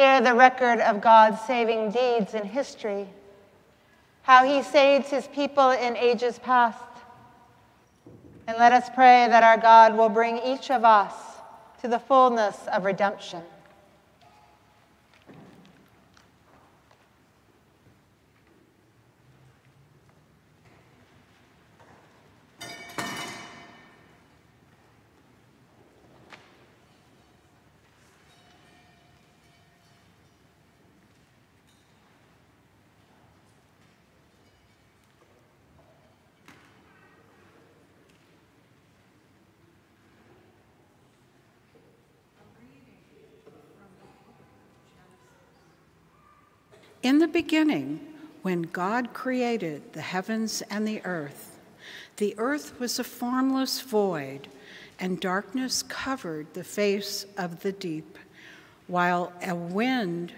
Hear the record of God's saving deeds in history, how he saved his people in ages past. And let us pray that our God will bring each of us to the fullness of redemption. Beginning, when God created the heavens and the earth, the earth was a formless void, and darkness covered the face of the deep, while a wind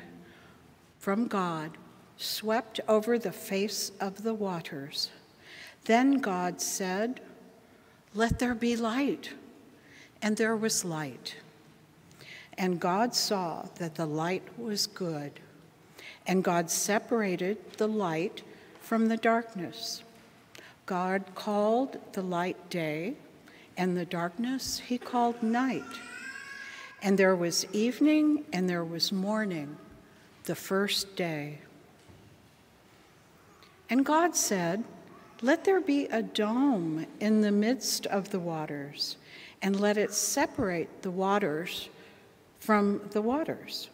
from God swept over the face of the waters. Then God said, Let there be light. And there was light. And God saw that the light was good. And God separated the light from the darkness. God called the light day, and the darkness he called night. And there was evening and there was morning, the first day. And God said, Let there be a dome in the midst of the waters, and let it separate the waters from the waters.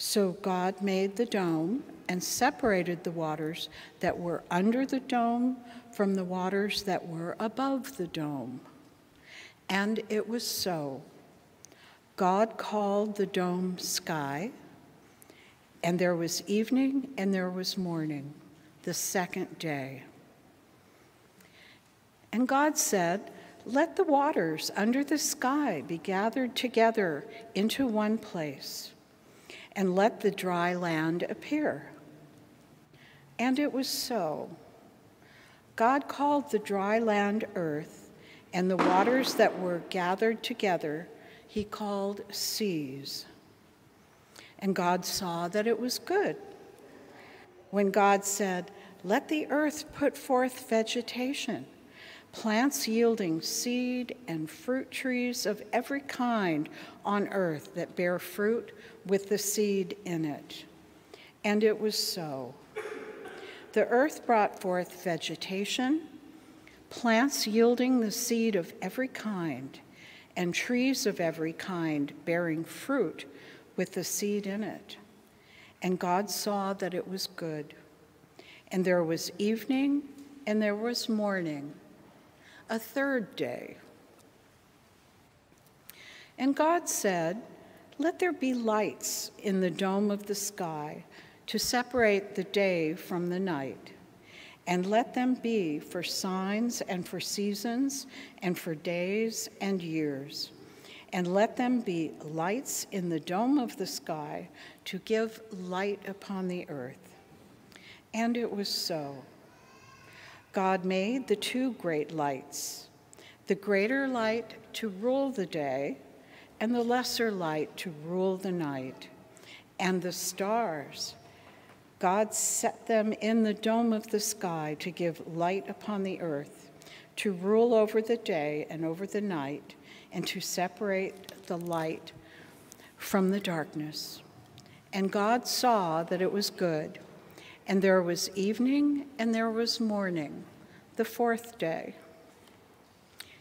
So God made the dome and separated the waters that were under the dome from the waters that were above the dome. And it was so. God called the dome sky, and there was evening and there was morning, the second day. And God said, Let the waters under the sky be gathered together into one place and let the dry land appear. And it was so. God called the dry land earth, and the waters that were gathered together he called seas. And God saw that it was good. When God said, Let the earth put forth vegetation, plants yielding seed and fruit trees of every kind on earth that bear fruit with the seed in it. And it was so. The earth brought forth vegetation, plants yielding the seed of every kind, and trees of every kind bearing fruit with the seed in it. And God saw that it was good. And there was evening and there was morning a third day. And God said, Let there be lights in the dome of the sky to separate the day from the night, and let them be for signs and for seasons and for days and years. And let them be lights in the dome of the sky to give light upon the earth. And it was so. God made the two great lights the greater light to rule the day, and the lesser light to rule the night. And the stars, God set them in the dome of the sky to give light upon the earth, to rule over the day and over the night, and to separate the light from the darkness. And God saw that it was good. And there was evening and there was morning, the fourth day.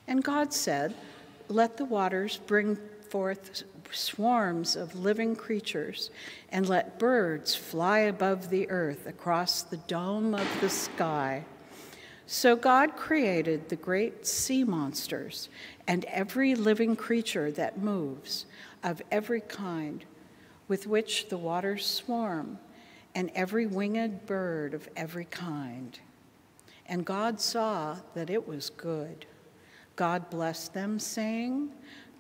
And God said, Let the waters bring forth swarms of living creatures, and let birds fly above the earth across the dome of the sky. So God created the great sea monsters and every living creature that moves, of every kind, with which the waters swarm and every winged bird of every kind. And God saw that it was good. God blessed them, saying,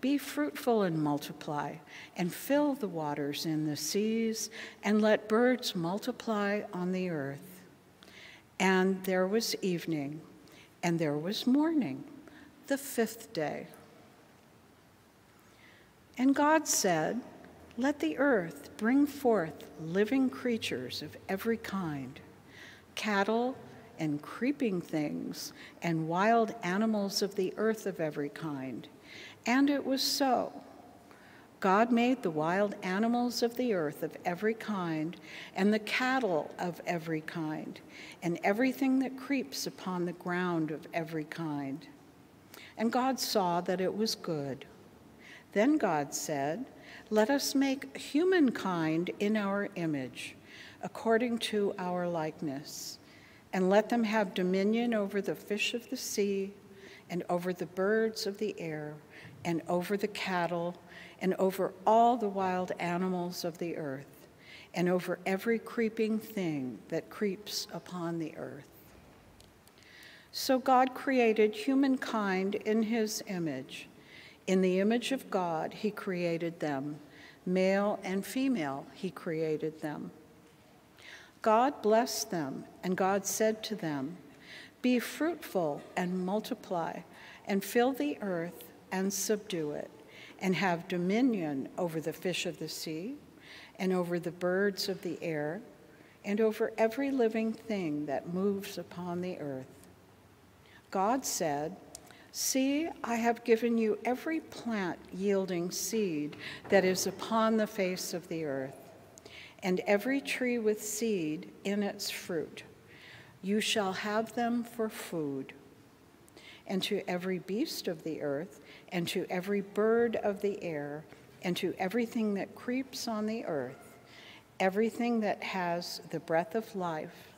Be fruitful and multiply, and fill the waters in the seas, and let birds multiply on the earth. And there was evening, and there was morning, the fifth day. And God said, Let the earth bring forth living creatures of every kind cattle and creeping things, and wild animals of the earth of every kind. And it was so. God made the wild animals of the earth of every kind, and the cattle of every kind, and everything that creeps upon the ground of every kind. And God saw that it was good. Then God said, Let us make humankind in our image, according to our likeness, and let them have dominion over the fish of the sea, and over the birds of the air, and over the cattle and over all the wild animals of the earth, and over every creeping thing that creeps upon the earth. So God created humankind in his image. In the image of God, he created them. Male and female, he created them. God blessed them, and God said to them, Be fruitful and multiply, and fill the earth and subdue it and have dominion over the fish of the sea, and over the birds of the air, and over every living thing that moves upon the earth. God said, See, I have given you every plant yielding seed that is upon the face of the earth, and every tree with seed in its fruit. You shall have them for food. And to every beast of the earth, and to every bird of the air, and to everything that creeps on the earth, everything that has the breath of life,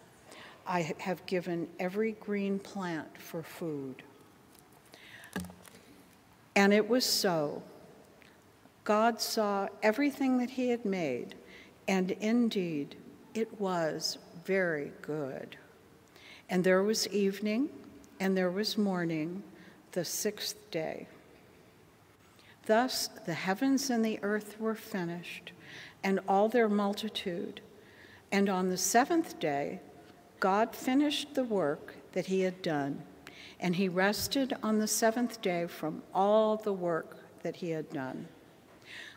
I have given every green plant for food. And it was so. God saw everything that he had made, and indeed it was very good. And there was evening, and there was morning, the sixth day. Thus the heavens and the earth were finished, and all their multitude. And on the seventh day, God finished the work that he had done, and he rested on the seventh day from all the work that he had done.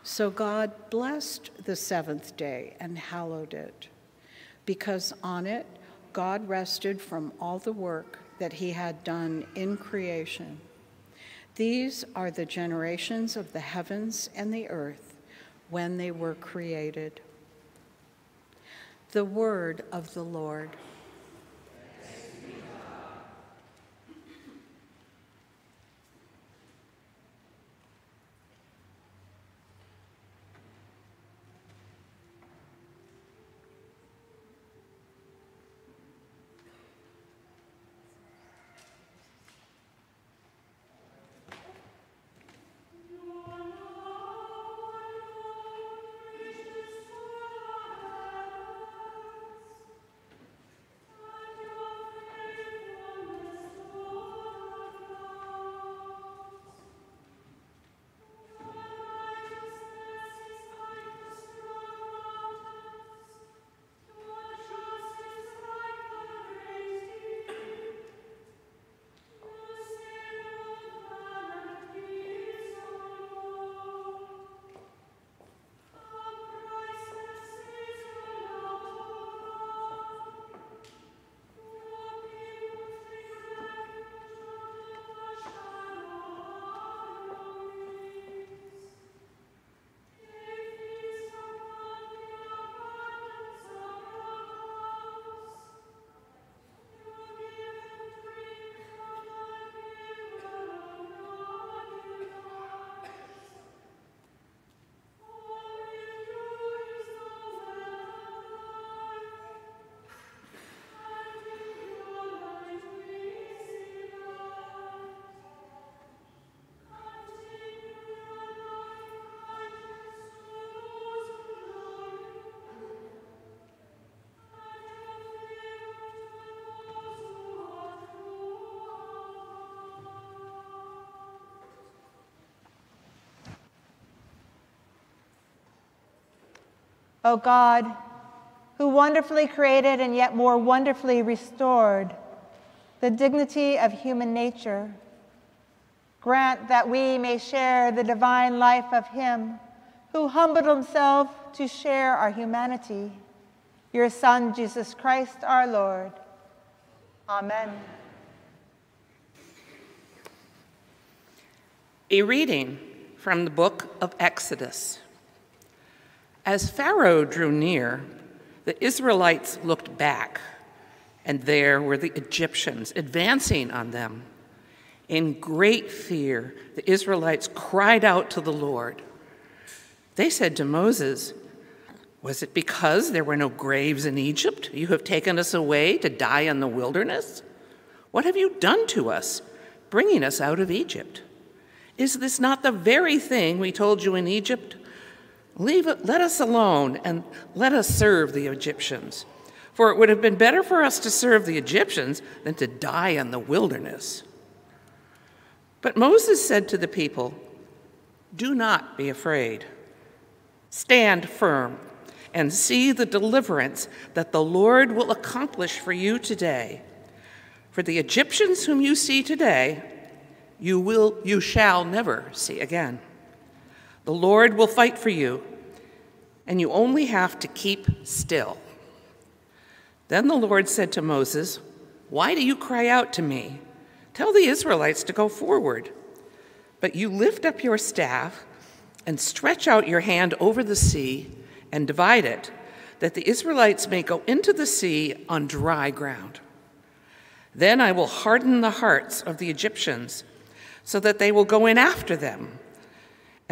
So God blessed the seventh day and hallowed it, because on it God rested from all the work that he had done in creation. These are the generations of the heavens and the earth when they were created. The word of the Lord. O God, who wonderfully created and yet more wonderfully restored the dignity of human nature, grant that we may share the divine life of Him who humbled himself to share our humanity. Your Son, Jesus Christ, our Lord. Amen. A reading from the book of Exodus. As Pharaoh drew near, the Israelites looked back, and there were the Egyptians advancing on them. In great fear, the Israelites cried out to the Lord. They said to Moses, Was it because there were no graves in Egypt you have taken us away to die in the wilderness? What have you done to us, bringing us out of Egypt? Is this not the very thing we told you in Egypt? Leave it, let us alone and let us serve the Egyptians. For it would have been better for us to serve the Egyptians than to die in the wilderness. But Moses said to the people, Do not be afraid. Stand firm and see the deliverance that the Lord will accomplish for you today. For the Egyptians whom you see today, you will you shall never see again. The Lord will fight for you, and you only have to keep still. Then the Lord said to Moses, Why do you cry out to me? Tell the Israelites to go forward. But you lift up your staff and stretch out your hand over the sea and divide it, that the Israelites may go into the sea on dry ground. Then I will harden the hearts of the Egyptians, so that they will go in after them.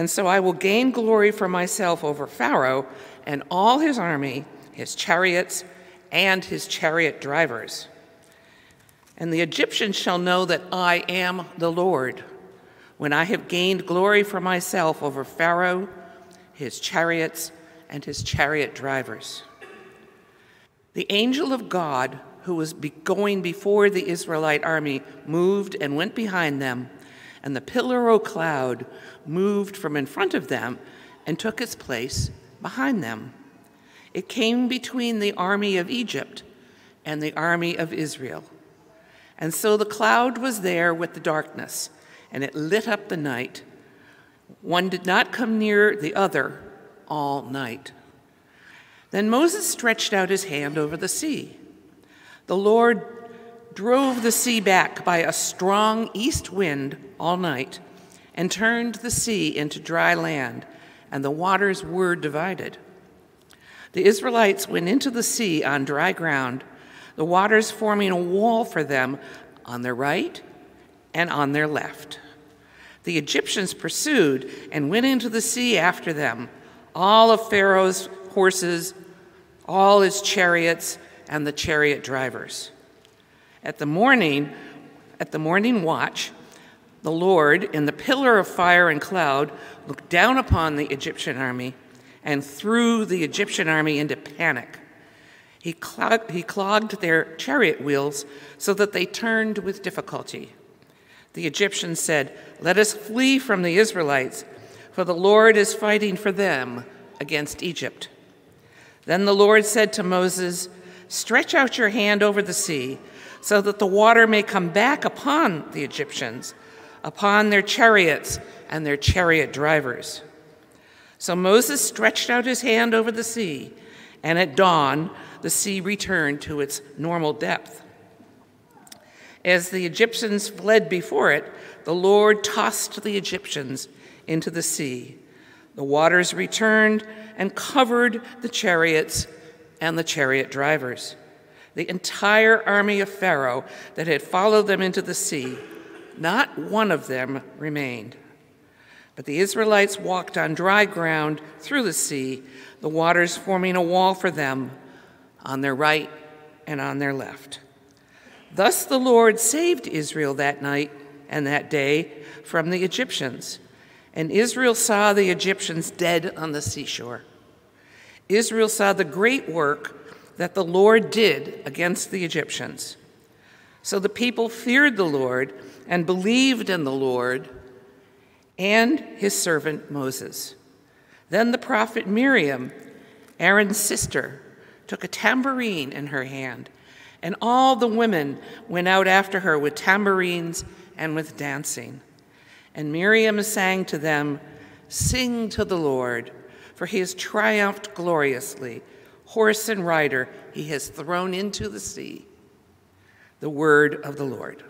And so I will gain glory for myself over Pharaoh and all his army, his chariots, and his chariot drivers. And the Egyptians shall know that I am the Lord when I have gained glory for myself over Pharaoh, his chariots, and his chariot drivers. The angel of God, who was going before the Israelite army, moved and went behind them, and the pillar of cloud moved from in front of them and took its place behind them. It came between the army of Egypt and the army of Israel. And so the cloud was there with the darkness and it lit up the night. One did not come near the other all night. Then Moses stretched out his hand over the sea. The Lord drove the sea back by a strong east wind all night and turned the sea into dry land, and the waters were divided. The Israelites went into the sea on dry ground, the waters forming a wall for them on their right and on their left. The Egyptians pursued and went into the sea after them, all of Pharaoh's horses, all his chariots, and the chariot drivers. At the morning, at the morning watch, the Lord, in the pillar of fire and cloud, looked down upon the Egyptian army and threw the Egyptian army into panic. He clogged, he clogged their chariot wheels so that they turned with difficulty. The Egyptians said, Let us flee from the Israelites, for the Lord is fighting for them against Egypt. Then the Lord said to Moses, Stretch out your hand over the sea, so that the water may come back upon the Egyptians, upon their chariots and their chariot drivers. So Moses stretched out his hand over the sea, and at dawn the sea returned to its normal depth. As the Egyptians fled before it, the Lord tossed the Egyptians into the sea. The waters returned and covered the chariots and the chariot drivers. The entire army of Pharaoh that had followed them into the sea, not one of them remained. But the Israelites walked on dry ground through the sea, the waters forming a wall for them on their right and on their left. Thus the Lord saved Israel that night and that day from the Egyptians. And Israel saw the Egyptians dead on the seashore. Israel saw the great work that the Lord did against the Egyptians. So the people feared the Lord and believed in the Lord and his servant Moses. Then the prophet Miriam, Aaron's sister, took a tambourine in her hand and all the women went out after her with tambourines and with dancing. And Miriam sang to them, Sing to the Lord, for he has triumphed gloriously. Horse and rider he has thrown into the sea. The word of the Lord.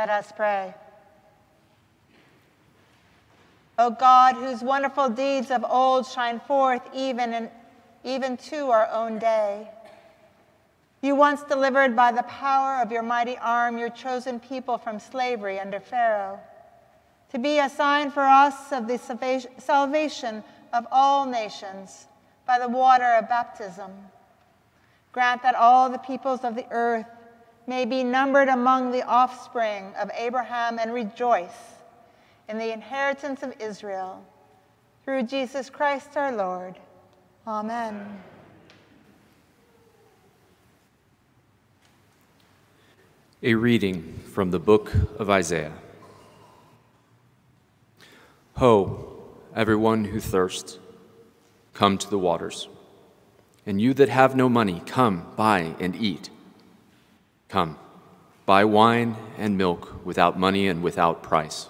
Let us pray. O God, whose wonderful deeds of old shine forth even, in, even to our own day, you once delivered by the power of your mighty arm your chosen people from slavery under Pharaoh, to be a sign for us of the salvation of all nations by the water of baptism. Grant that all the peoples of the earth may be numbered among the offspring of Abraham and rejoice in the inheritance of Israel. Through Jesus Christ our Lord. Amen. A reading from the book of Isaiah. Ho, everyone who thirsts, come to the waters. And you that have no money, come, buy and eat. Come, buy wine and milk without money and without price.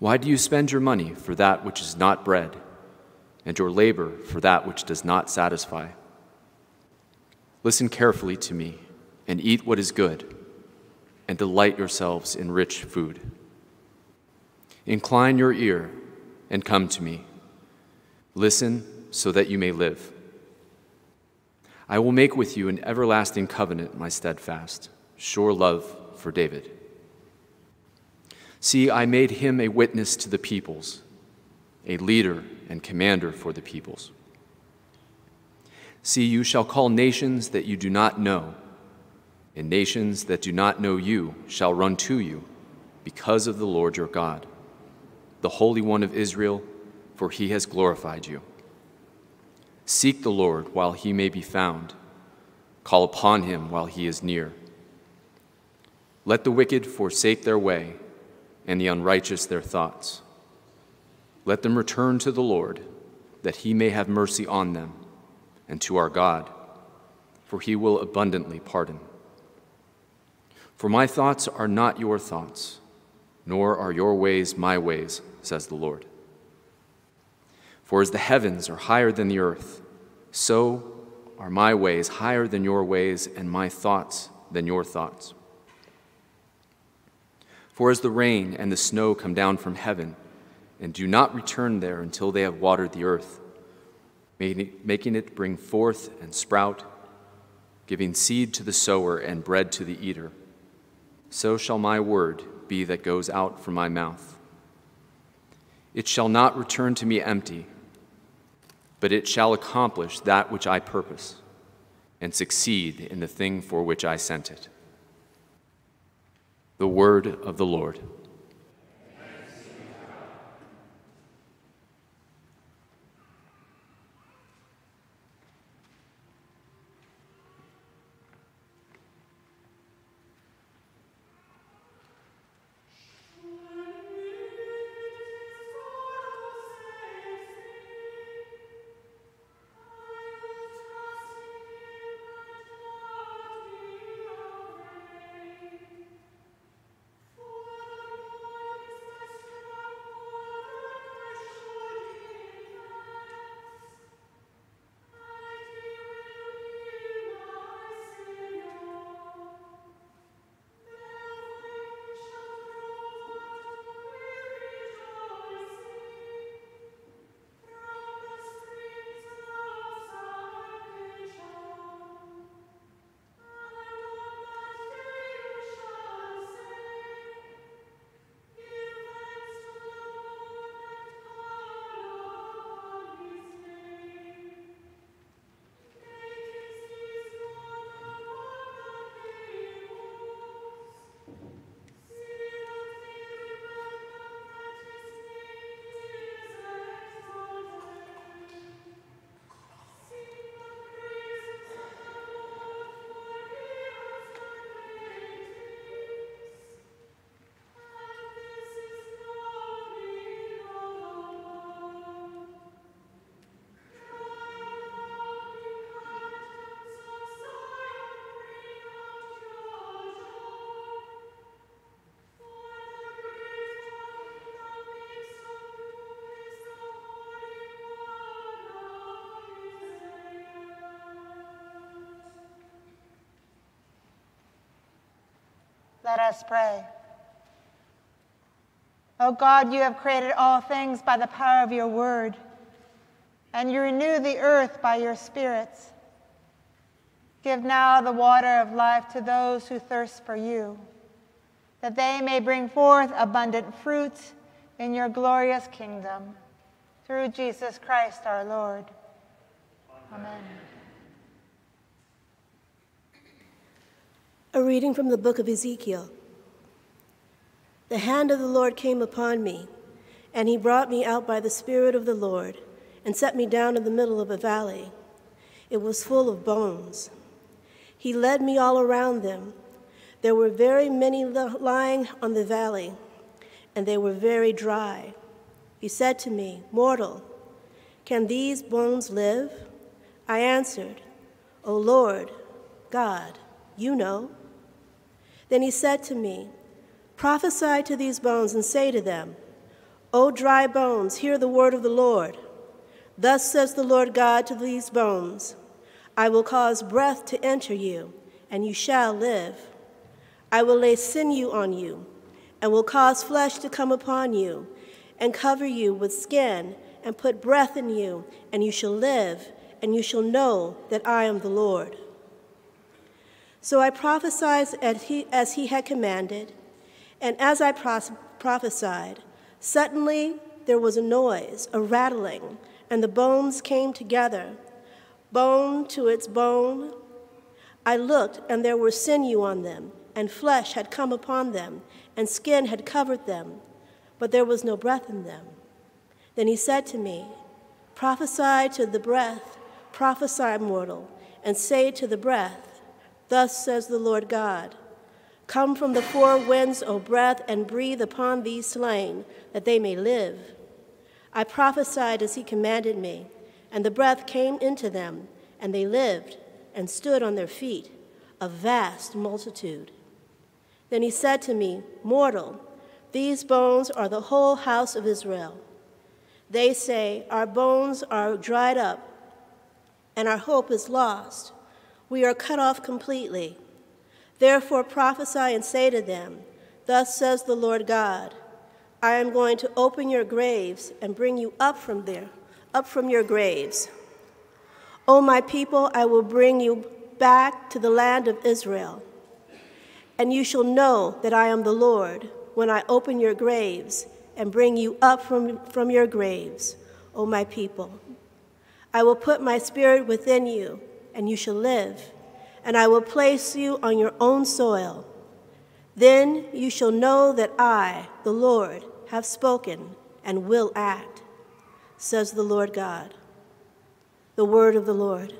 Why do you spend your money for that which is not bread, and your labor for that which does not satisfy? Listen carefully to me, and eat what is good, and delight yourselves in rich food. Incline your ear and come to me. Listen so that you may live. I will make with you an everlasting covenant, my steadfast, sure love for David. See, I made him a witness to the peoples, a leader and commander for the peoples. See, you shall call nations that you do not know, and nations that do not know you shall run to you because of the Lord your God, the Holy One of Israel, for he has glorified you. Seek the Lord while he may be found, call upon him while he is near. Let the wicked forsake their way, and the unrighteous their thoughts. Let them return to the Lord, that he may have mercy on them, and to our God, for he will abundantly pardon. For my thoughts are not your thoughts, nor are your ways my ways, says the Lord. For as the heavens are higher than the earth, so are my ways higher than your ways, and my thoughts than your thoughts. For as the rain and the snow come down from heaven, and do not return there until they have watered the earth, making it bring forth and sprout, giving seed to the sower and bread to the eater, so shall my word be that goes out from my mouth. It shall not return to me empty, but it shall accomplish that which I purpose and succeed in the thing for which I sent it. The word of the Lord. Us pray. O oh God, you have created all things by the power of your word, and you renew the earth by your spirits. Give now the water of life to those who thirst for you, that they may bring forth abundant fruit in your glorious kingdom. Through Jesus Christ our Lord. Amen. Amen. A reading from the book of Ezekiel. The hand of the Lord came upon me, and he brought me out by the Spirit of the Lord, and set me down in the middle of a valley. It was full of bones. He led me all around them. There were very many lying on the valley, and they were very dry. He said to me, Mortal, can these bones live? I answered, O Lord, God, you know. Then he said to me, Prophesy to these bones and say to them, O dry bones, hear the word of the Lord. Thus says the Lord God to these bones I will cause breath to enter you, and you shall live. I will lay sinew on you, and will cause flesh to come upon you, and cover you with skin, and put breath in you, and you shall live, and you shall know that I am the Lord. So I prophesied as he, as he had commanded, and as I pros- prophesied, suddenly there was a noise, a rattling, and the bones came together, bone to its bone. I looked, and there were sinew on them, and flesh had come upon them, and skin had covered them, but there was no breath in them. Then he said to me, Prophesy to the breath, prophesy, mortal, and say to the breath, Thus says the Lord God Come from the four winds, O breath, and breathe upon these slain, that they may live. I prophesied as he commanded me, and the breath came into them, and they lived and stood on their feet, a vast multitude. Then he said to me, Mortal, these bones are the whole house of Israel. They say, Our bones are dried up, and our hope is lost we are cut off completely. Therefore prophesy and say to them, Thus says the Lord God, I am going to open your graves and bring you up from there, up from your graves. O my people, I will bring you back to the land of Israel. And you shall know that I am the Lord when I open your graves and bring you up from, from your graves, O my people. I will put my spirit within you and you shall live, and I will place you on your own soil. Then you shall know that I, the Lord, have spoken and will act, says the Lord God. The word of the Lord.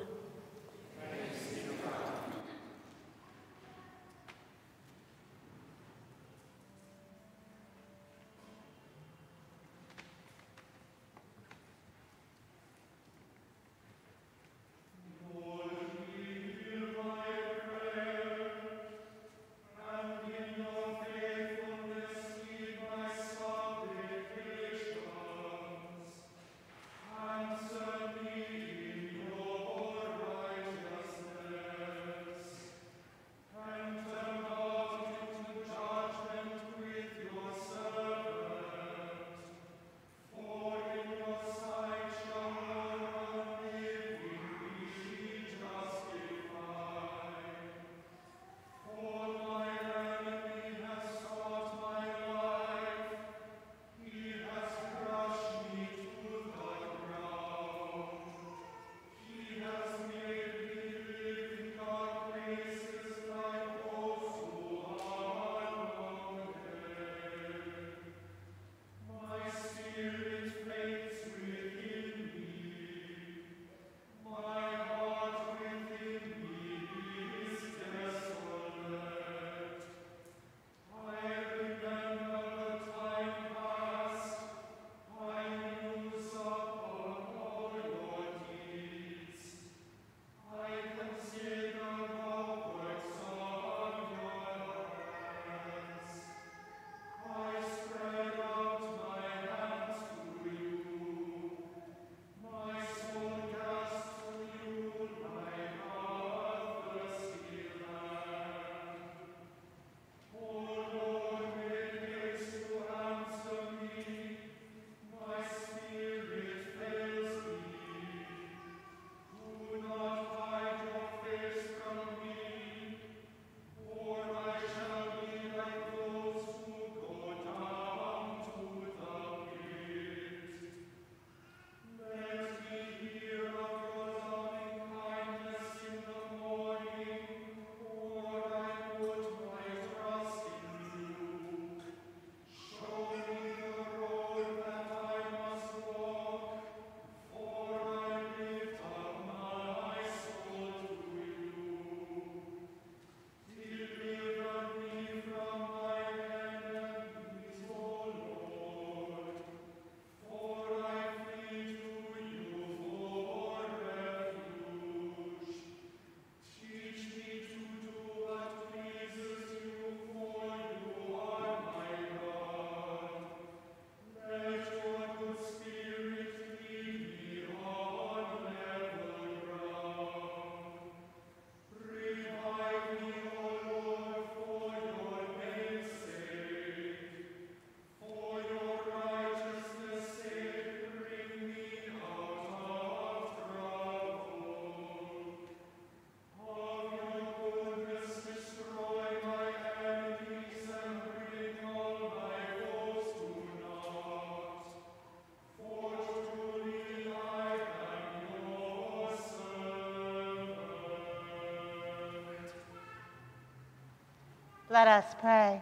Let us pray.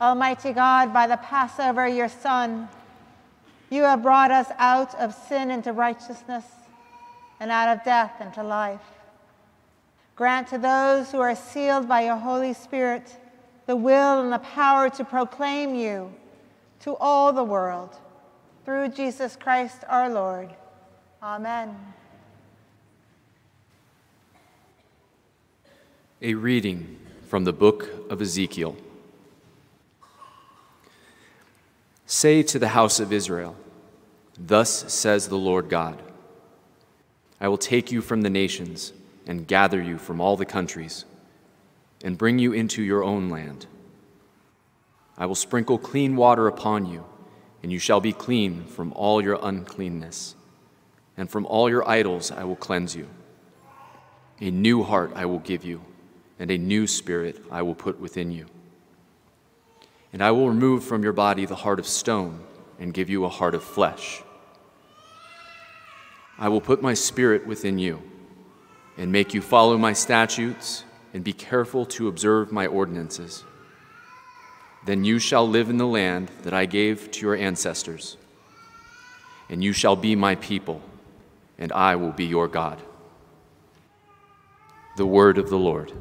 Almighty God, by the Passover, your Son, you have brought us out of sin into righteousness and out of death into life. Grant to those who are sealed by your Holy Spirit the will and the power to proclaim you to all the world. Through Jesus Christ our Lord. Amen. A reading from the book of Ezekiel. Say to the house of Israel, Thus says the Lord God I will take you from the nations and gather you from all the countries and bring you into your own land. I will sprinkle clean water upon you, and you shall be clean from all your uncleanness, and from all your idols I will cleanse you. A new heart I will give you, and a new spirit I will put within you. And I will remove from your body the heart of stone and give you a heart of flesh. I will put my spirit within you and make you follow my statutes and be careful to observe my ordinances. Then you shall live in the land that I gave to your ancestors, and you shall be my people, and I will be your God. The word of the Lord.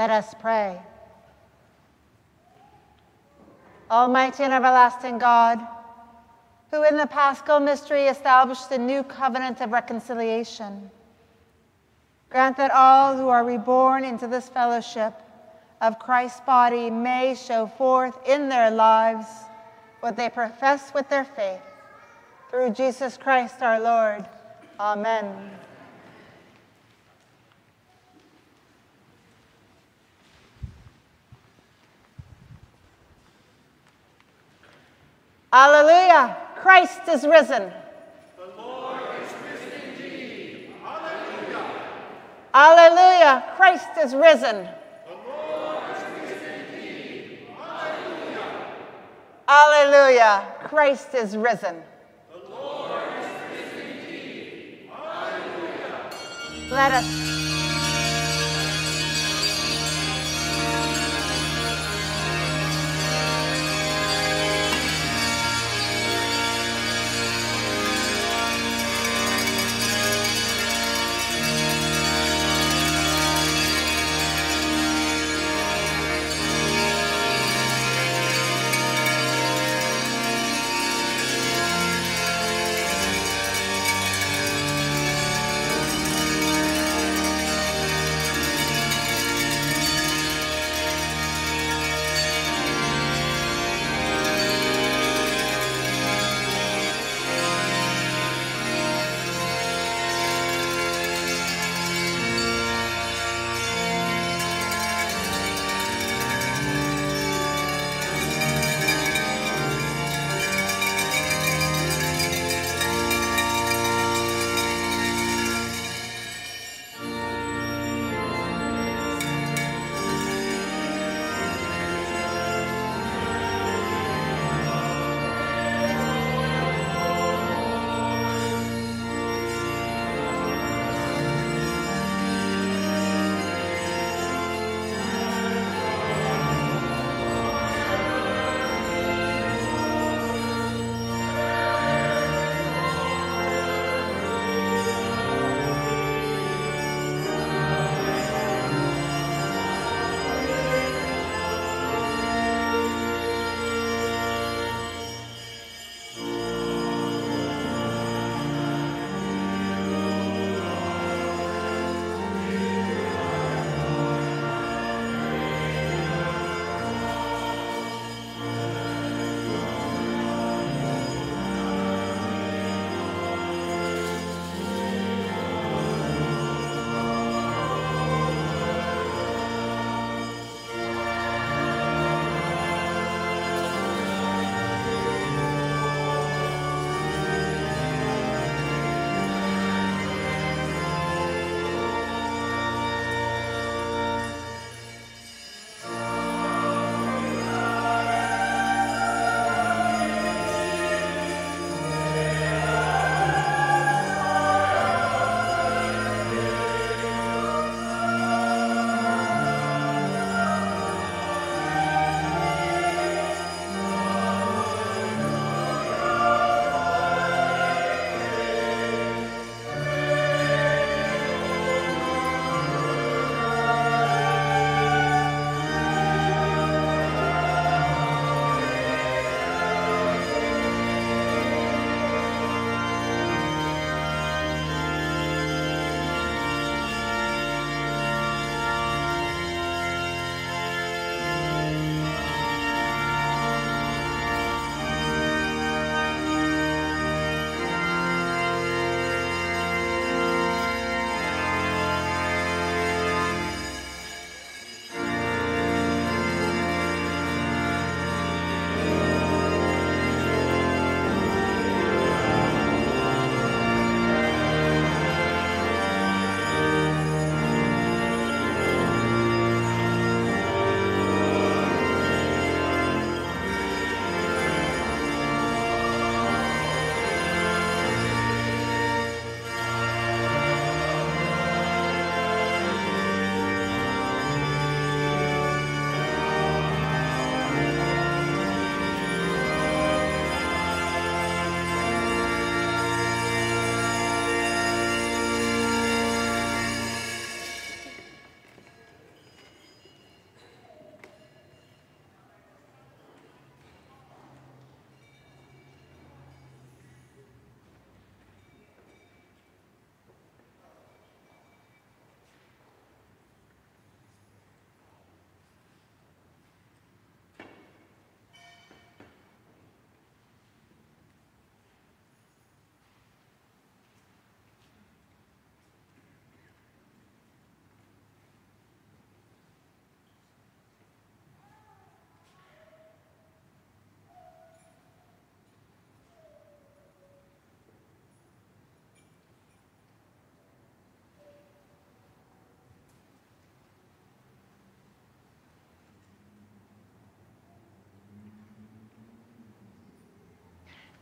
Let us pray. Almighty and everlasting God, who in the paschal mystery established the new covenant of reconciliation, grant that all who are reborn into this fellowship of Christ's body may show forth in their lives what they profess with their faith. Through Jesus Christ our Lord. Amen. Alleluia! Christ is risen. The Lord is risen indeed. Alleluia! Alleluia! Christ is risen. The Lord is risen indeed. Alleluia! Alleluia! Christ is risen. The Lord is risen indeed. Let us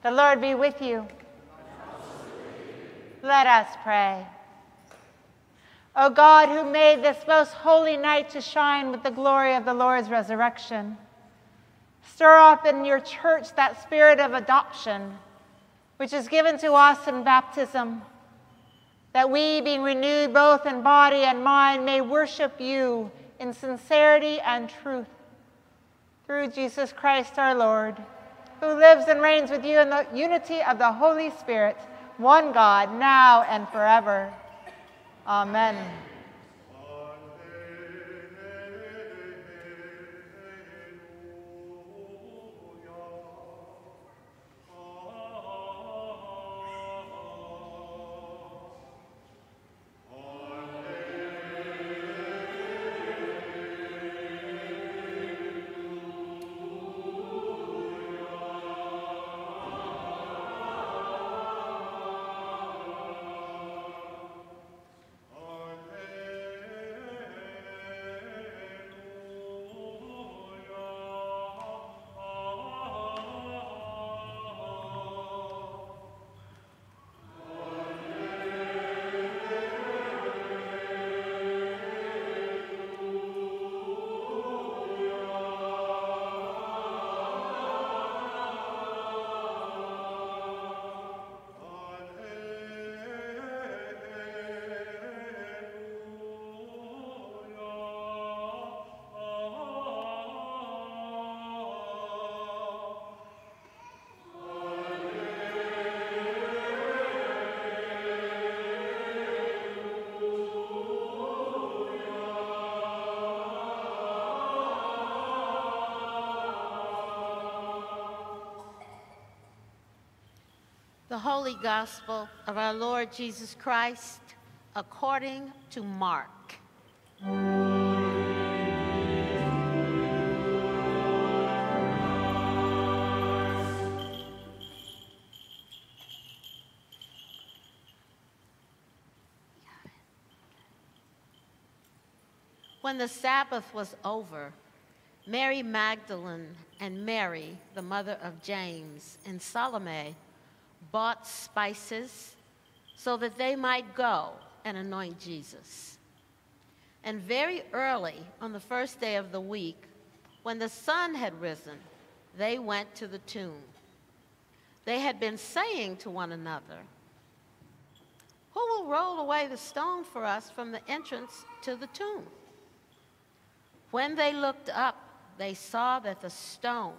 The Lord be with you. Let us pray. O God, who made this most holy night to shine with the glory of the Lord's resurrection, stir up in your church that spirit of adoption, which is given to us in baptism, that we, being renewed both in body and mind, may worship you in sincerity and truth. Through Jesus Christ our Lord, who lives and reigns with you in the unity of the Holy Spirit, one God, now and forever. Amen. The Holy Gospel of our Lord Jesus Christ according to Mark. When the Sabbath was over, Mary Magdalene and Mary, the mother of James, and Salome bought spices so that they might go and anoint Jesus. And very early on the first day of the week, when the sun had risen, they went to the tomb. They had been saying to one another, Who will roll away the stone for us from the entrance to the tomb? When they looked up, they saw that the stone,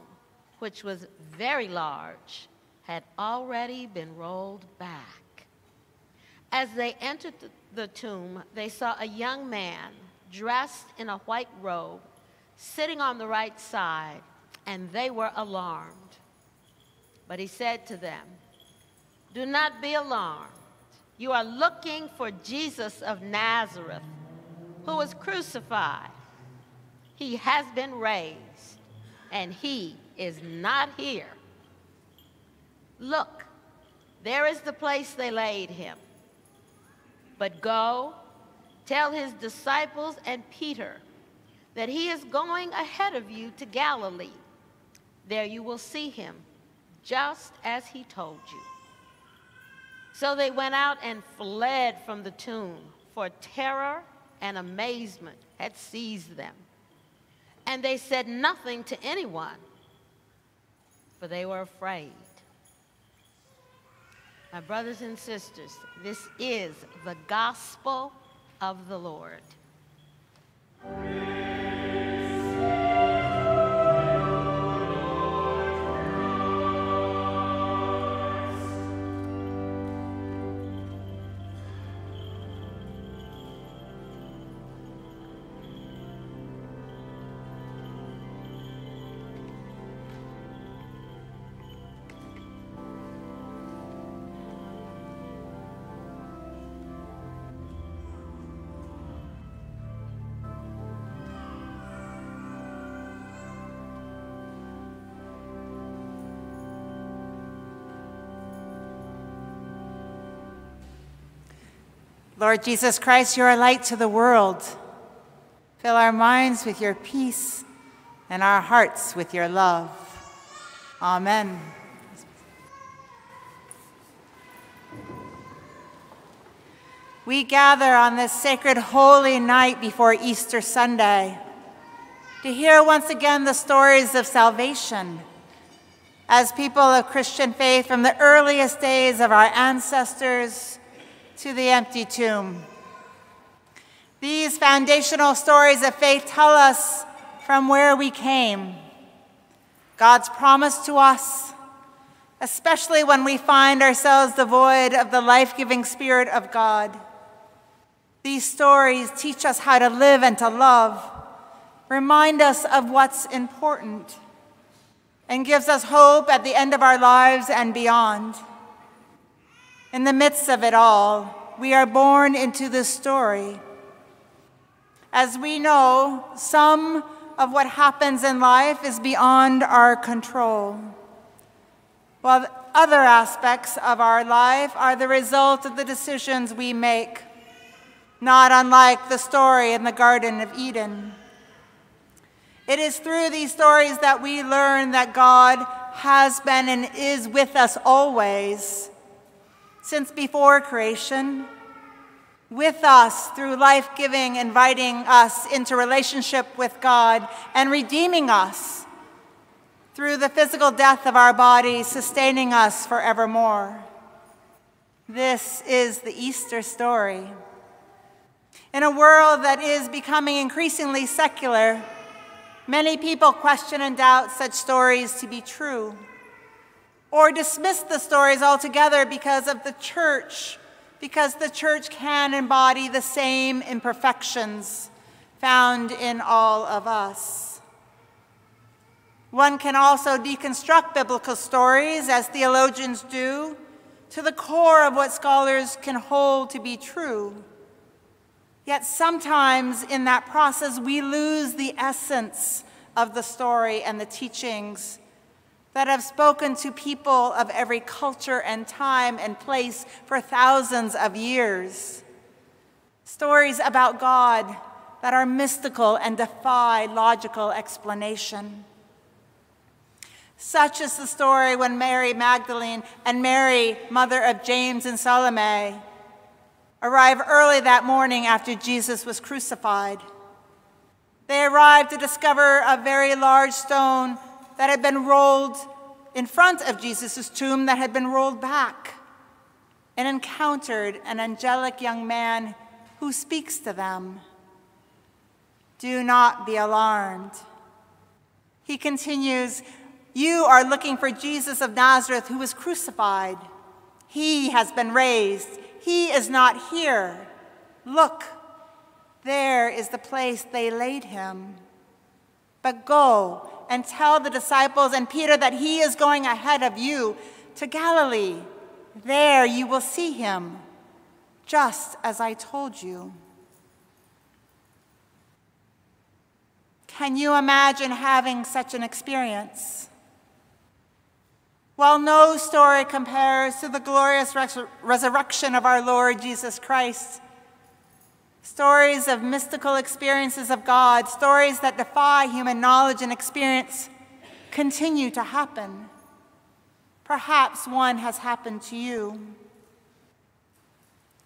which was very large, had already been rolled back. As they entered the tomb, they saw a young man dressed in a white robe sitting on the right side, and they were alarmed. But he said to them, Do not be alarmed. You are looking for Jesus of Nazareth, who was crucified. He has been raised, and he is not here. Look, there is the place they laid him. But go, tell his disciples and Peter that he is going ahead of you to Galilee. There you will see him, just as he told you. So they went out and fled from the tomb, for terror and amazement had seized them. And they said nothing to anyone, for they were afraid. My brothers and sisters, this is the gospel of the Lord. Lord Jesus Christ, you are light to the world. Fill our minds with your peace and our hearts with your love. Amen. We gather on this sacred holy night before Easter Sunday to hear once again the stories of salvation as people of Christian faith from the earliest days of our ancestors to the empty tomb. These foundational stories of faith tell us from where we came, God's promise to us, especially when we find ourselves devoid of the life giving Spirit of God. These stories teach us how to live and to love, remind us of what's important, and gives us hope at the end of our lives and beyond. In the midst of it all, we are born into this story. As we know, some of what happens in life is beyond our control, while other aspects of our life are the result of the decisions we make not unlike the story in the Garden of Eden. It is through these stories that we learn that God has been and is with us always, since before creation, with us through life giving, inviting us into relationship with God, and redeeming us through the physical death of our bodies, sustaining us forevermore. This is the Easter story. In a world that is becoming increasingly secular, many people question and doubt such stories to be true, or dismiss the stories altogether because of the church, because the church can embody the same imperfections found in all of us. One can also deconstruct biblical stories, as theologians do, to the core of what scholars can hold to be true. Yet sometimes in that process, we lose the essence of the story and the teachings that have spoken to people of every culture and time and place for thousands of years. Stories about God that are mystical and defy logical explanation. Such is the story when Mary Magdalene and Mary, mother of James and Salome, arrive early that morning after Jesus was crucified. They arrived to discover a very large stone that had been rolled in front of Jesus' tomb that had been rolled back and encountered an angelic young man who speaks to them. Do not be alarmed. He continues, You are looking for Jesus of Nazareth who was crucified. He has been raised. He is not here. Look, there is the place they laid him. But go and tell the disciples and Peter that he is going ahead of you to Galilee. There you will see him, just as I told you. Can you imagine having such an experience? While no story compares to the glorious res resurrection of our Lord Jesus Christ, stories of mystical experiences of God, stories that defy human knowledge and experience, continue to happen. Perhaps one has happened to you.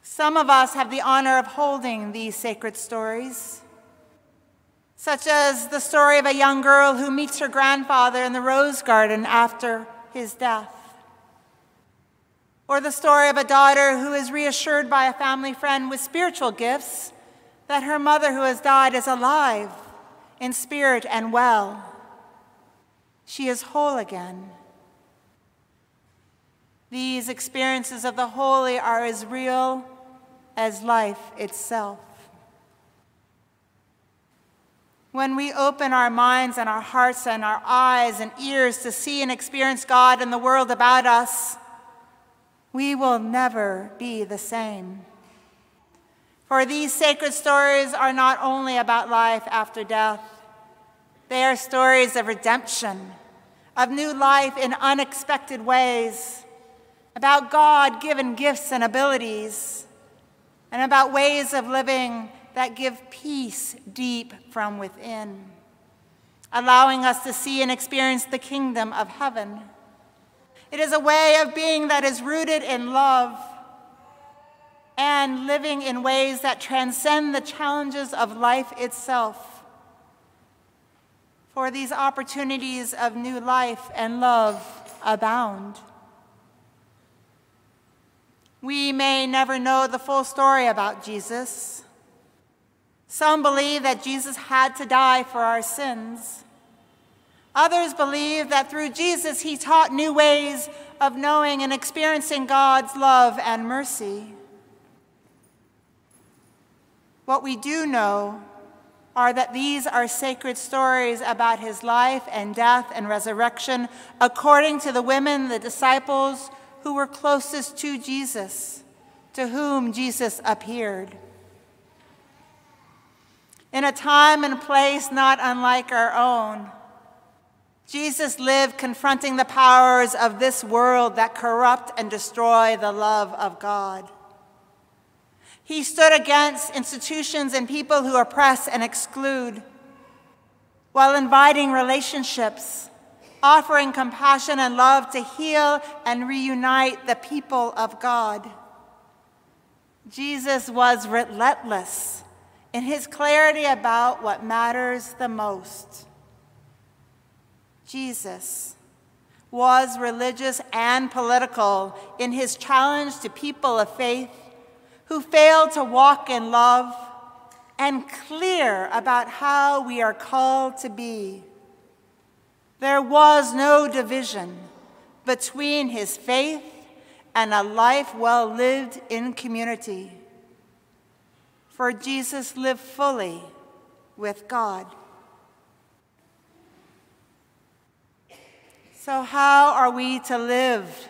Some of us have the honor of holding these sacred stories, such as the story of a young girl who meets her grandfather in the rose garden after his death. Or the story of a daughter who is reassured by a family friend with spiritual gifts that her mother who has died is alive in spirit and well. She is whole again. These experiences of the holy are as real as life itself. When we open our minds and our hearts and our eyes and ears to see and experience God and the world about us, we will never be the same. For these sacred stories are not only about life after death, they are stories of redemption, of new life in unexpected ways, about God given gifts and abilities, and about ways of living that give peace deep from within, allowing us to see and experience the kingdom of heaven. It is a way of being that is rooted in love and living in ways that transcend the challenges of life itself. For these opportunities of new life and love abound. We may never know the full story about Jesus. Some believe that Jesus had to die for our sins. Others believe that through Jesus, he taught new ways of knowing and experiencing God's love and mercy. What we do know are that these are sacred stories about his life and death and resurrection, according to the women, the disciples who were closest to Jesus, to whom Jesus appeared. In a time and place not unlike our own, Jesus lived confronting the powers of this world that corrupt and destroy the love of God. He stood against institutions and people who oppress and exclude while inviting relationships, offering compassion and love to heal and reunite the people of God. Jesus was relentless in his clarity about what matters the most. Jesus was religious and political in his challenge to people of faith who failed to walk in love and clear about how we are called to be. There was no division between his faith and a life well lived in community. For Jesus lived fully with God. So, how are we to live,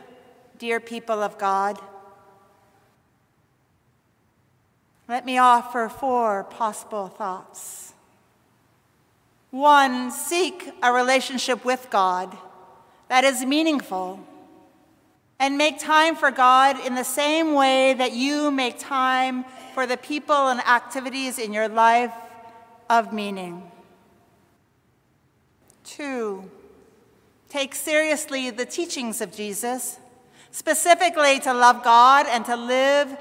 dear people of God? Let me offer four possible thoughts. One, seek a relationship with God that is meaningful and make time for God in the same way that you make time for the people and activities in your life of meaning. Two, take seriously the teachings of Jesus, specifically to love God and to live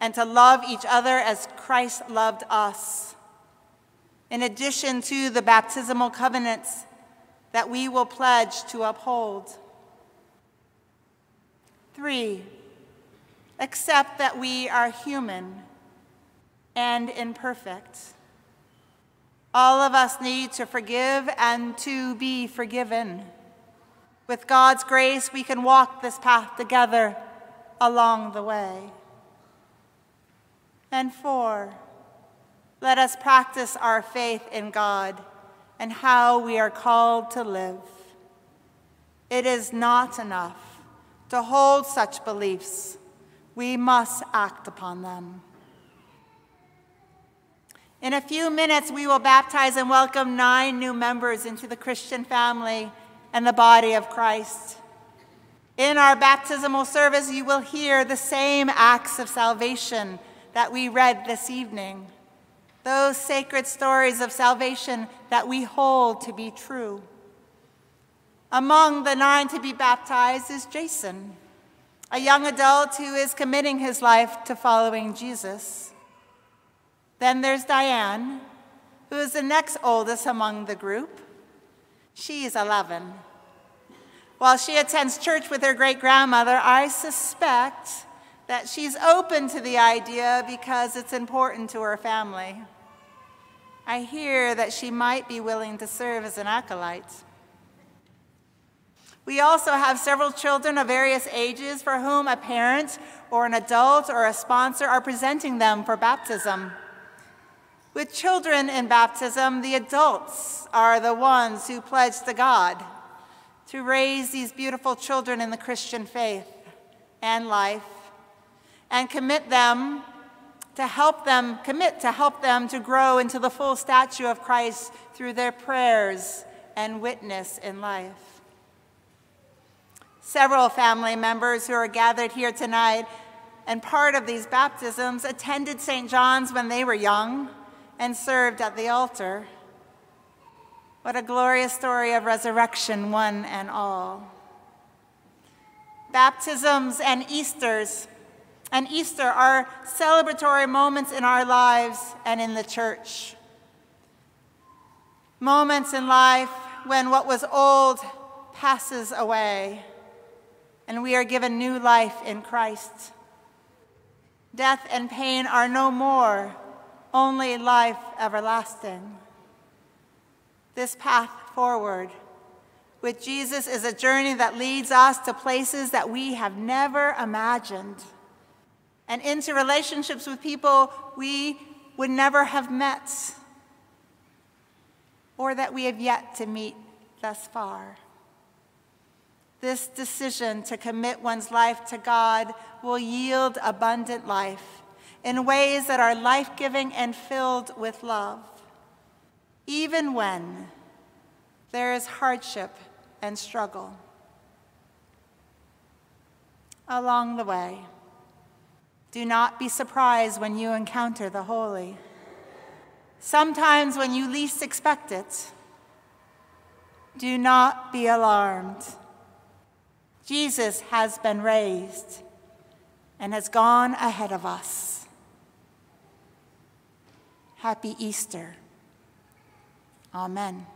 and to love each other as Christ loved us. In addition to the baptismal covenants that we will pledge to uphold. Three, accept that we are human and imperfect. All of us need to forgive and to be forgiven. With God's grace, we can walk this path together along the way. And four, let us practice our faith in God and how we are called to live. It is not enough to hold such beliefs. We must act upon them. In a few minutes, we will baptize and welcome nine new members into the Christian family and the body of Christ. In our baptismal service, you will hear the same acts of salvation that we read this evening, those sacred stories of salvation that we hold to be true. Among the nine to be baptized is Jason, a young adult who is committing his life to following Jesus. Then there's Diane, who is the next oldest among the group. She is 11. While she attends church with her great grandmother, I suspect that she's open to the idea because it's important to her family. I hear that she might be willing to serve as an acolyte. We also have several children of various ages for whom a parent or an adult or a sponsor are presenting them for baptism. With children in baptism, the adults are the ones who pledge to God to raise these beautiful children in the Christian faith and life and commit them to help them, commit to help them to grow into the full statue of Christ through their prayers and witness in life. Several family members who are gathered here tonight and part of these baptisms attended St. John's when they were young and served at the altar. What a glorious story of resurrection, one and all. Baptisms and Easters and Easter are celebratory moments in our lives and in the church. Moments in life when what was old passes away and we are given new life in Christ. Death and pain are no more, only life everlasting. This path forward with Jesus is a journey that leads us to places that we have never imagined and into relationships with people we would never have met or that we have yet to meet thus far. This decision to commit one's life to God will yield abundant life in ways that are life giving and filled with love, even when there is hardship and struggle. Along the way, do not be surprised when you encounter the holy. Sometimes when you least expect it, do not be alarmed. Jesus has been raised and has gone ahead of us. Happy Easter. Amen.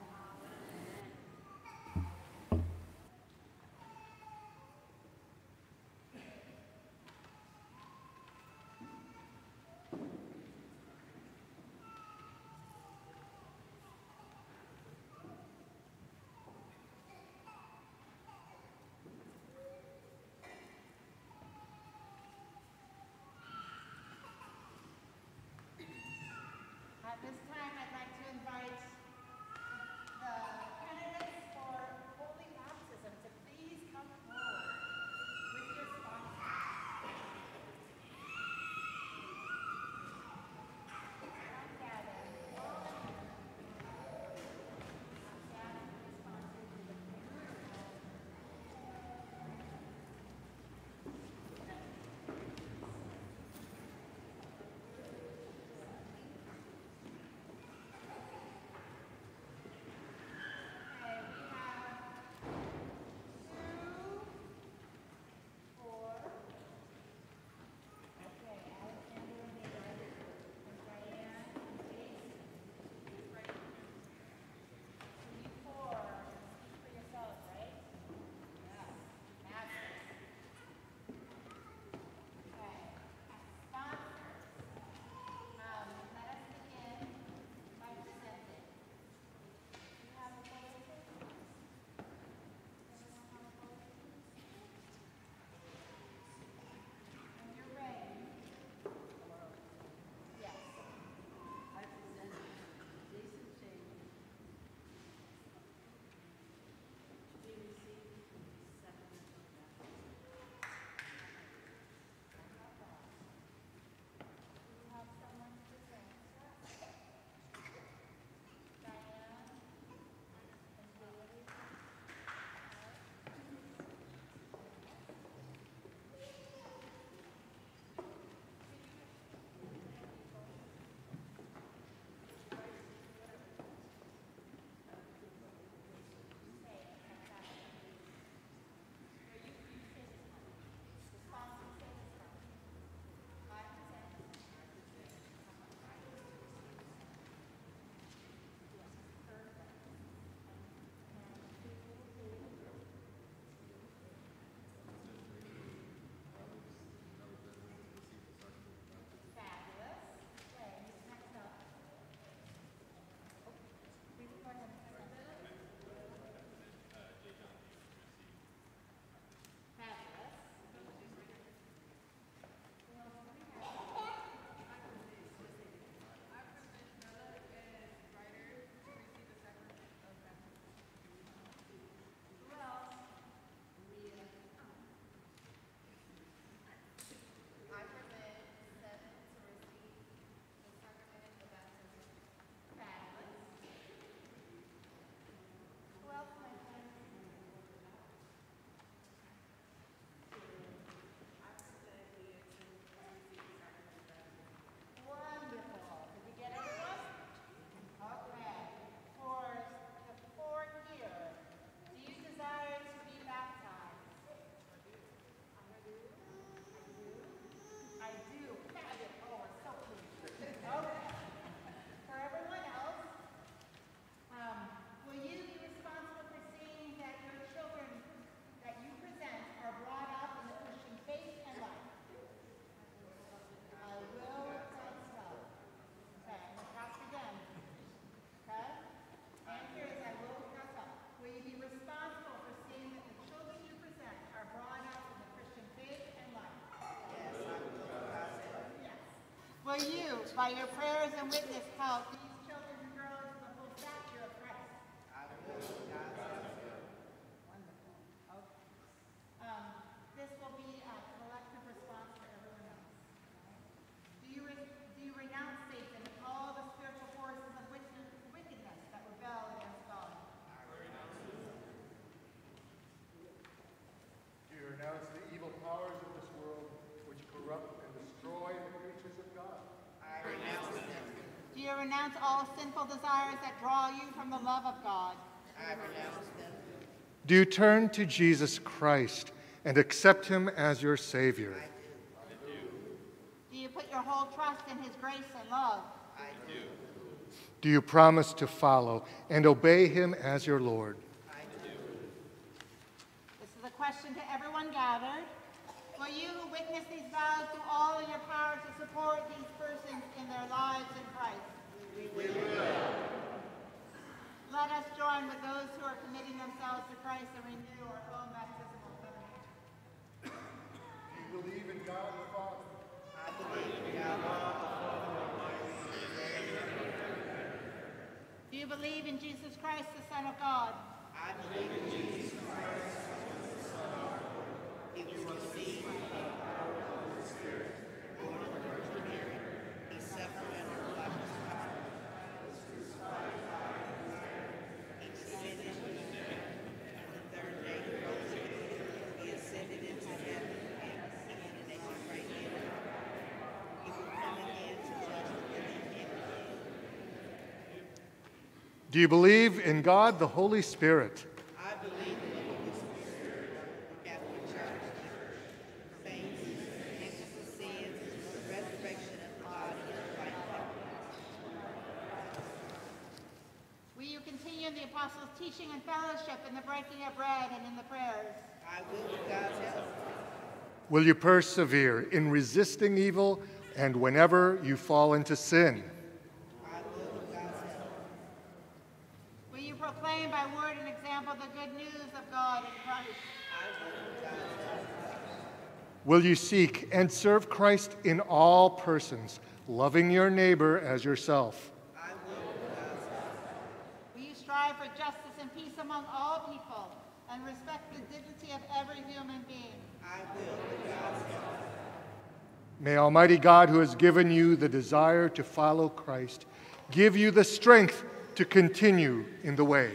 Will you, by your prayers and witness, help these children and girls to the full stature of Christ? Wonderful. Okay. Um, this will be a collective response for everyone else. Do you, re- do you renounce Satan and all the spiritual forces of wickedness wickedness that rebel against God? Do you renounce the evil powers of this world which corrupt and destroy the creatures of God? Do you renounce all sinful desires that draw you from the love of God? Do you turn to Jesus Christ and accept him as your Savior? I do Do you put your whole trust in his grace and love? I do Do you promise to follow and obey him as your Lord? I do. This is a question to everyone gathered. Will you witness these vows do all in your power to support these persons in their lives in Christ? We will. Let us join with those who are committing themselves to Christ and renew our own baptismal covenant. Do you believe in God the Father? I believe in God. Do you believe in Jesus Christ, the Son of God? Do you believe in God the Holy Spirit? I believe in the Holy Spirit, the Catholic Church, saints, forgiveness of sins, resurrection of the body, and life after Will you continue in the apostles' teaching and fellowship, in the breaking of bread, and in the prayers? I will with God's help. Will you persevere in resisting evil and whenever you fall into sin? I will with God's help. Will you proclaim by word and example the good news of God in Christ? I will with God's. Will you seek and serve Christ in all persons, loving your neighbor as yourself? Will with God's help. Will you strive for justice and peace among all people and respect the dignity of every human being? I will with God's help. May Almighty God, who has given you the desire to follow Christ, give you the strength to continue in the way.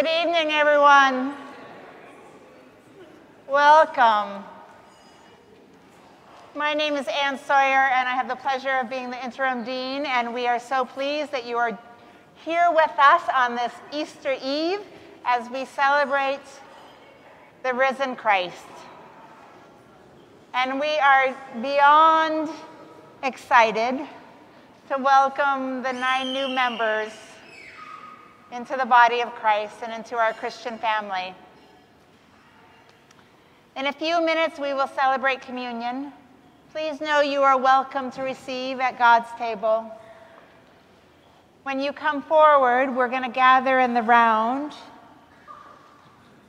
Good evening, everyone. Welcome. My name is Ann Sawyer, and I have the pleasure of being the interim dean, and we are so pleased that you are here with us on this Easter Eve as we celebrate the risen Christ. And we are beyond excited to welcome the nine new members into the body of Christ and into our Christian family. In a few minutes, we will celebrate communion. Please know you are welcome to receive at God's table. When you come forward, we're going to gather in the round.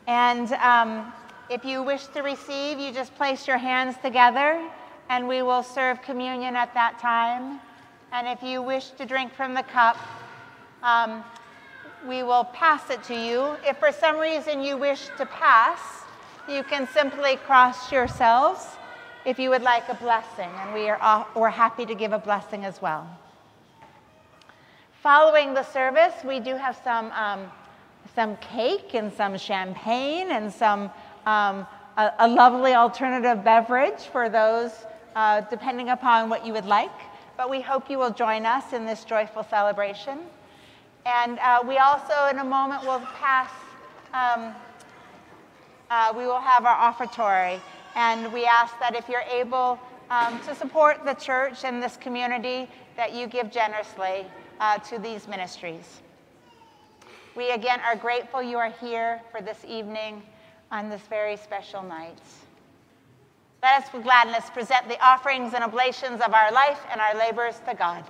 And um, if you wish to receive, you just place your hands together and we will serve communion at that time. And if you wish to drink from the cup, um, we will pass it to you. If for some reason you wish to pass, you can simply cross yourselves if you would like a blessing, and we are we're happy to give a blessing as well. Following the service, we do have some, um, some cake and some champagne and some um, a, a, lovely alternative beverage for those, uh, depending upon what you would like. But we hope you will join us in this joyful celebration. And uh, we also, in a moment, will pass, um, uh, we will have our offertory. And we ask that if you're able um, to support the church and this community, that you give generously uh, to these ministries. We again are grateful you are here for this evening on this very special night. Let us with gladness present the offerings and oblations of our life and our labors to God.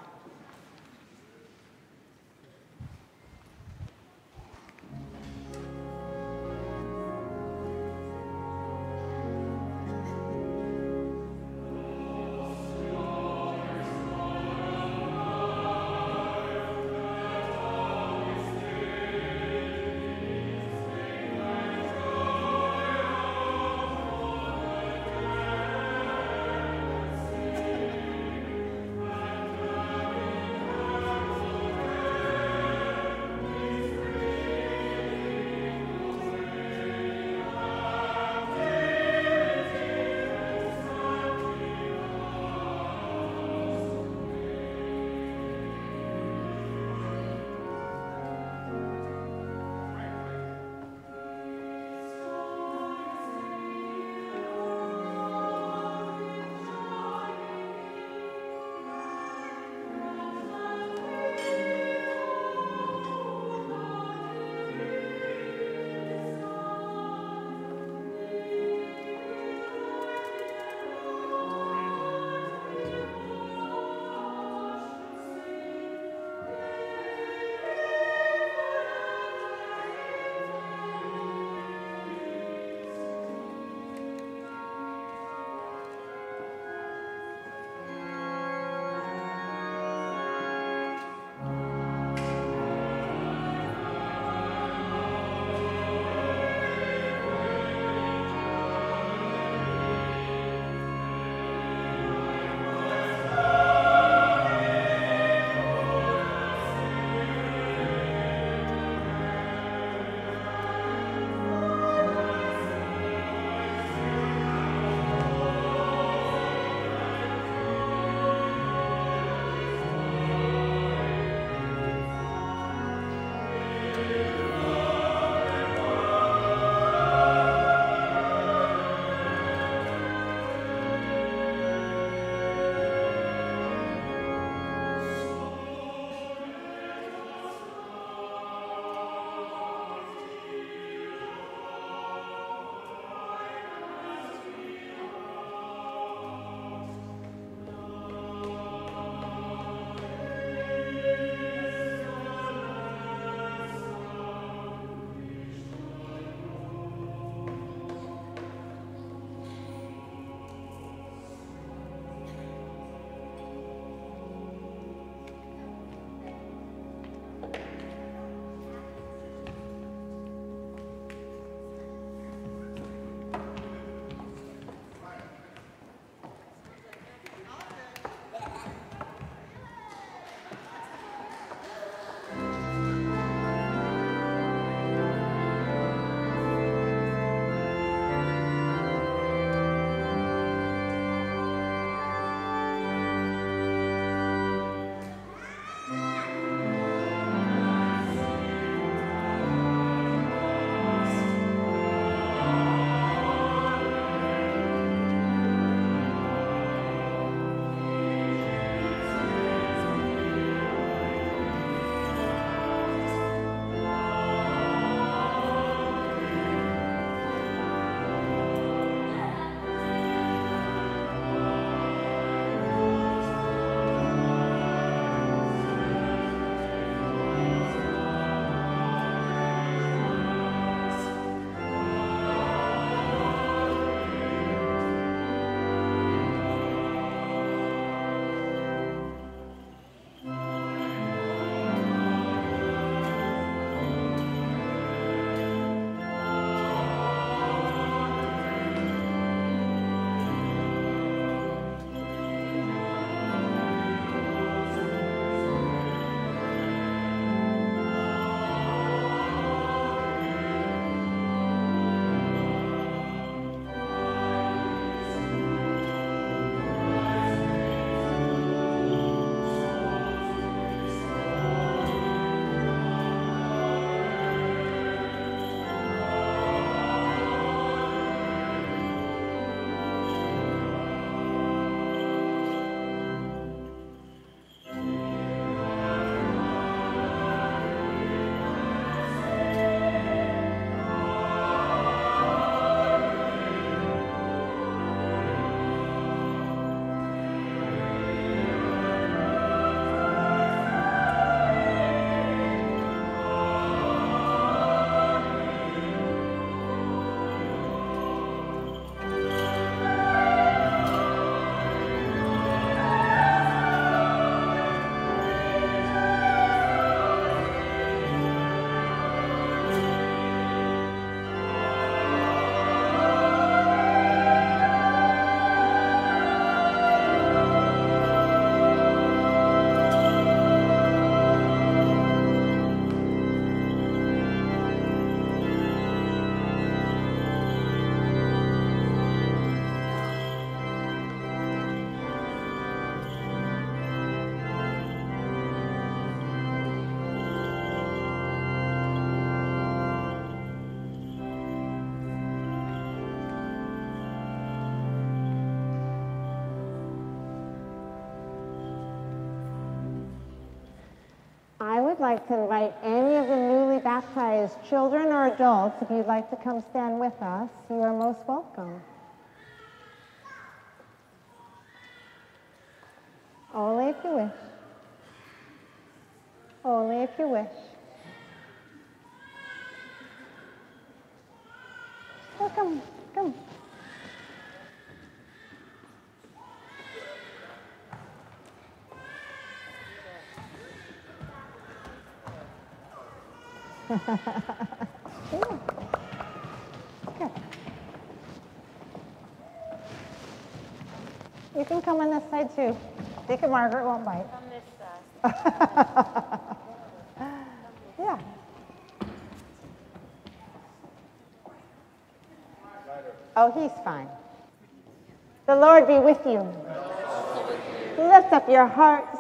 Like to invite any of the newly baptized children or adults, if you'd like to come stand with us, you are most welcome. Only if you wish. Only if you wish. Oh, come, come. You can come on this side too. Deacon Margaret won't bite. On this side. yeah. Oh, he's fine. The Lord be with you. Lift up your hearts.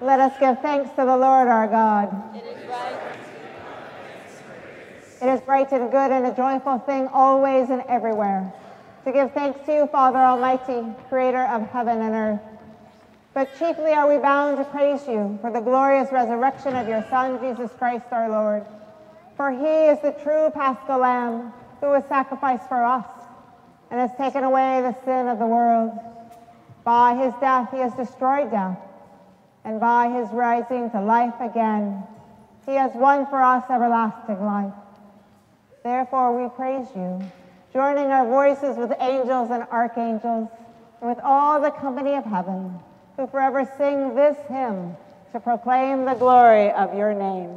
Let us give thanks to the Lord our God. It is right. And good and a joyful thing always and everywhere to give thanks to you, Father Almighty, creator of heaven and earth. But chiefly are we bound to praise you for the glorious resurrection of your Son, Jesus Christ our Lord. For he is the true paschal lamb who was sacrificed for us and has taken away the sin of the world. By his death he has destroyed death, and by his rising to life again, he has won for us everlasting life. Therefore we praise you, joining our voices with angels and archangels, and with all the company of heaven, who forever sing this hymn to proclaim the glory of your name.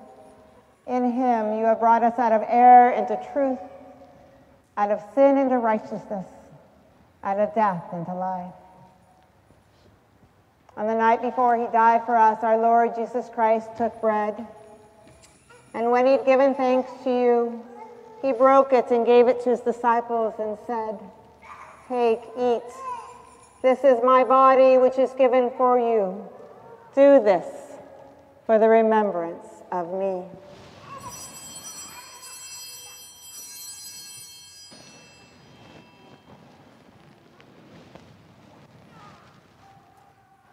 In him you have brought us out of error into truth, out of sin into righteousness, out of death into life. On the night before he died for us, our Lord Jesus Christ took bread. And when he'd given thanks to you, he broke it and gave it to his disciples and said, Take, eat. This is my body, which is given for you. Do this for the remembrance of me.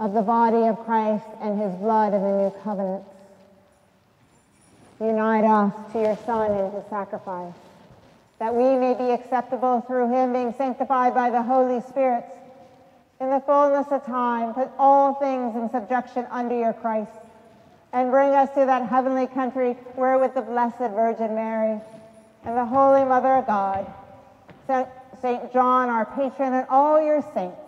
of the body of Christ and his blood in the new covenant. Unite us to your Son in his sacrifice, that we may be acceptable through him, being sanctified by the Holy Spirit. In the fullness of time, put all things in subjection under your Christ, and bring us to that heavenly country where with the Blessed Virgin Mary and the Holy Mother of God, St. John, our patron, and all your saints,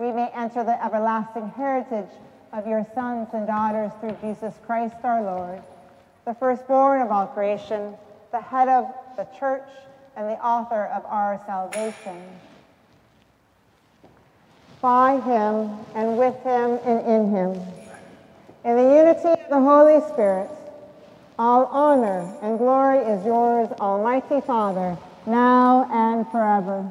we may enter the everlasting heritage of your sons and daughters through Jesus Christ our Lord, the firstborn of all creation, the head of the church, and the author of our salvation. By him, and with him, and in him, in the unity of the Holy Spirit, all honor and glory is yours, Almighty Father, now and forever.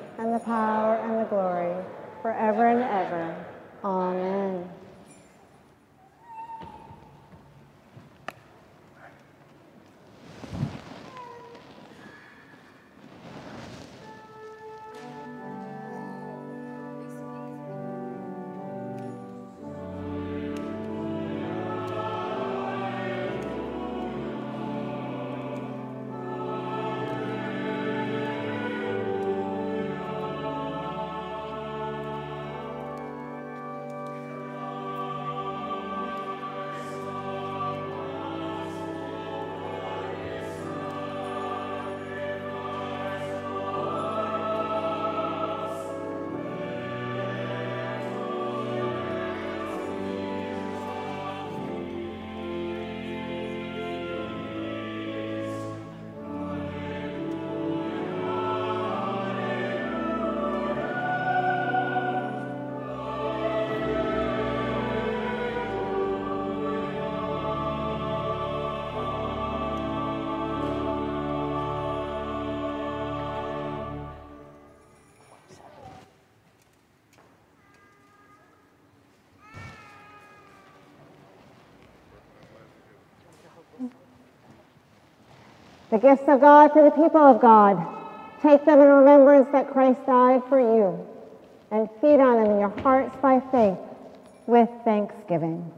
and the power, and the glory, forever and ever. Amen. The gifts of God to the people of God. Take them in remembrance that Christ died for you, and feed on them in your hearts by faith with thanksgiving.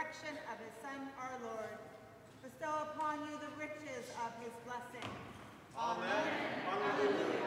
resurrection of his Son, our Lord, bestow upon you the riches of his blessing. Amen. Amen. Hallelujah.